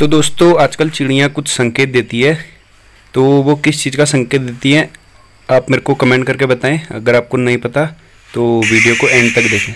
तो दोस्तों, आजकल चिड़ियाँ कुछ संकेत देती है। तो वो किस चीज़ का संकेत देती है, आप मेरे को कमेंट करके बताएँ, अगर आपको नहीं पता तो वीडियो को एंड तक देखें।